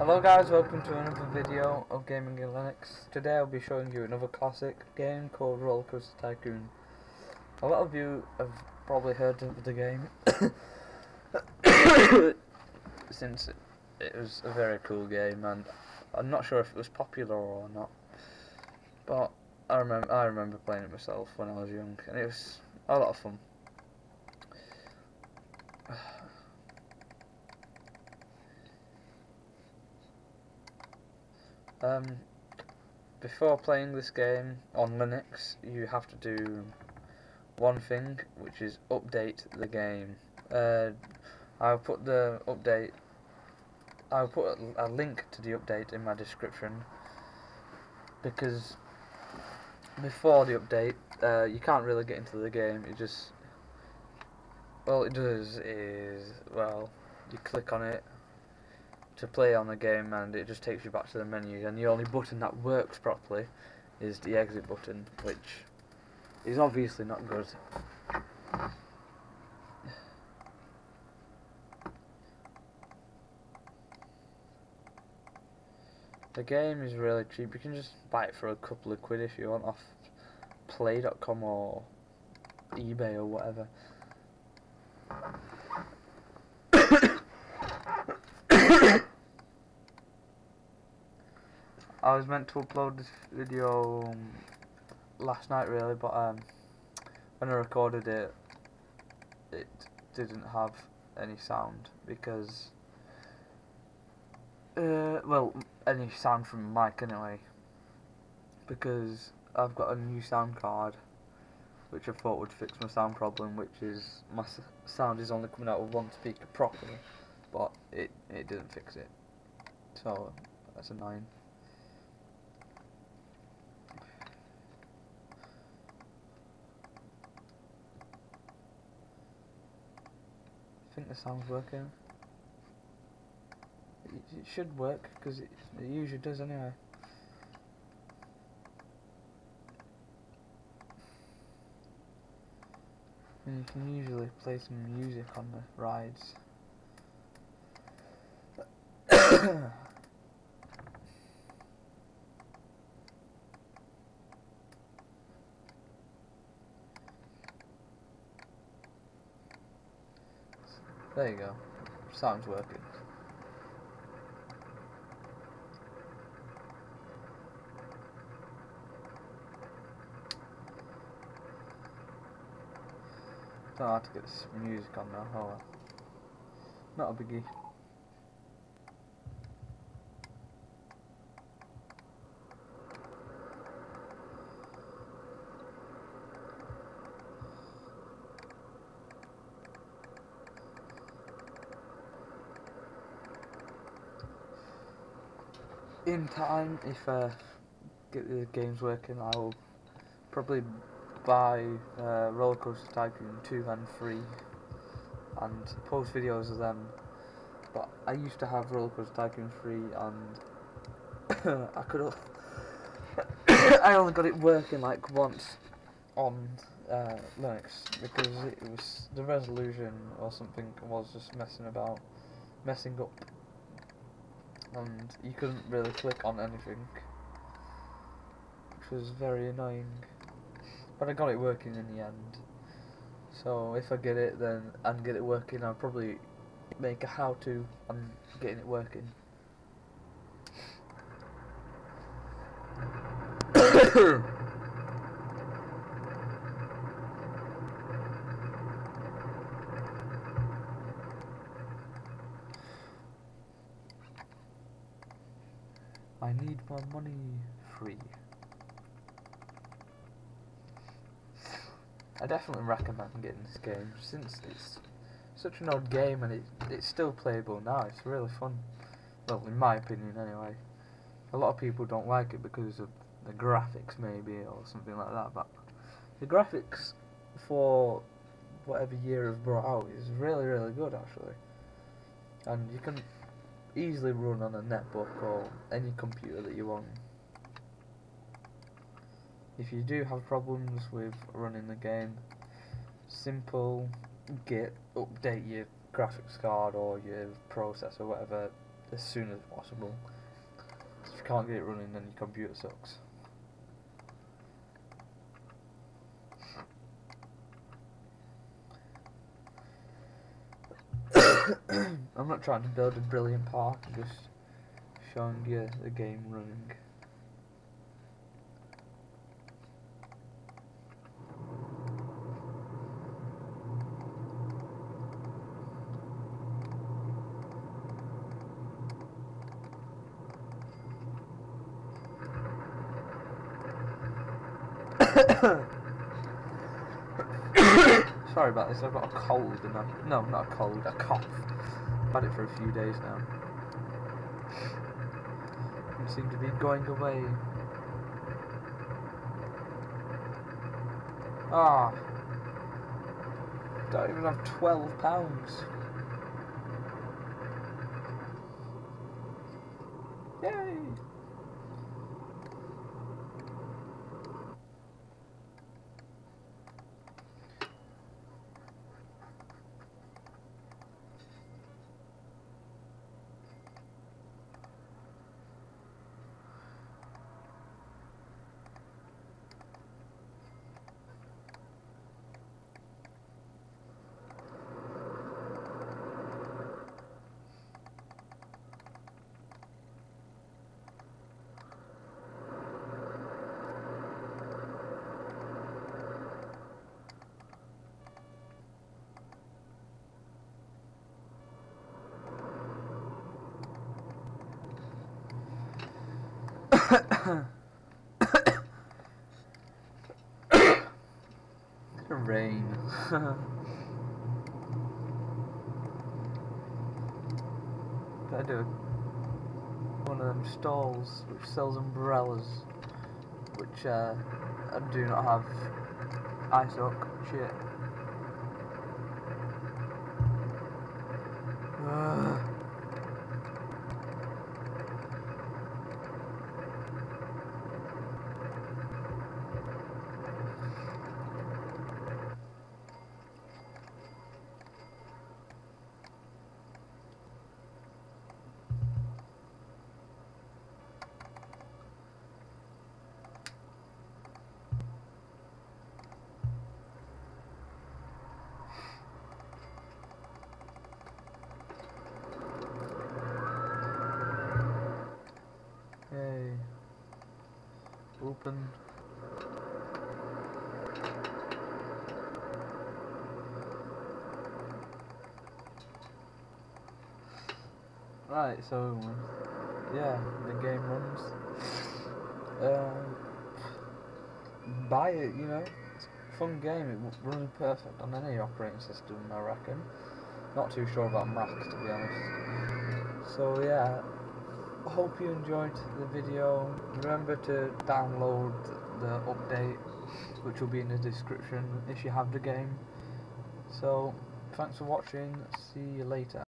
Hello guys, welcome to another video of Gaming in Linux. Today I'll be showing you another classic game called Roller Coaster Tycoon. A lot of you have probably heard of the game since it, it was a very cool game and I'm not sure if it was popular or not. But I remember I remember playing it myself when I was young and it was a lot of fun. Um, before playing this game on Linux, you have to do one thing, which is update the game. Uh, I'll put the update. I'll put a, a link to the update in my description because before the update, uh, you can't really get into the game. It just all it does is well, you click on it to play on the game and it just takes you back to the menu and the only button that works properly is the exit button which is obviously not good. The game is really cheap, you can just buy it for a couple of quid if you want off play.com or eBay or whatever. I was meant to upload this video um, last night really, but um, when I recorded it, it didn't have any sound because, uh, well, any sound from the mic anyway, because I've got a new sound card which I thought would fix my sound problem, which is my sound is only coming out of one speaker properly, but it, it didn't fix it, so that's annoying. The sound's working. It, it should work because it, it usually does anyway. And you can usually play some music on the rides. There you go. Sound's working. Don't have to get this music on now, oh well. Not a biggie. In time, if uh, get the games working, I will probably buy uh, Roller Coaster Tycoon 2 and 3 and post videos of them. But I used to have Roller Coaster Tycoon 3 and I could. I only got it working like once on uh, Linux because it was the resolution or something was just messing about, messing up and you couldn't really click on anything which was very annoying. But I got it working in the end. So if I get it then and get it working I'll probably make a how-to on getting it working I need more money free. I definitely recommend getting this game since it's such an old game and it, it's still playable now. It's really fun. Well, in my opinion anyway. A lot of people don't like it because of the graphics maybe or something like that, but the graphics for whatever year of brought out is really really good actually. And you can easily run on a netbook or any computer that you want. If you do have problems with running the game, simple git update your graphics card or your processor whatever as soon as possible. If you can't get it running, then your computer sucks. I'm not trying to build a brilliant park, I'm just showing you the game running. Sorry about this, I've got a cold and I'm, no, not a cold, a cough. Had it for a few days now. It seems to be going away. Ah. Don't even have twelve pounds. Rain. Gotta do one of them stalls which sells umbrellas, which uh, do not have ice hook. Shit. Ugh. Open. Right, so yeah, the game runs. Uh, buy it, you know. It's a fun game. It runs perfect on any operating system, I reckon. Not too sure about Mac, to be honest. So yeah, hope you enjoyed the video. Remember to download the update, which will be in the description if you have the game. So, thanks for watching. See you later.